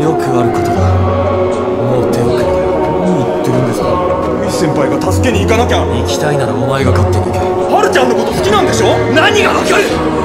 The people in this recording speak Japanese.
よくあることだ。もう手遅れ。だ何言ってるんですか。海先輩が助けに行かなきゃ。行きたいならお前が勝手に行け。はるちゃんのこと好きなんでしょ。何がわかる。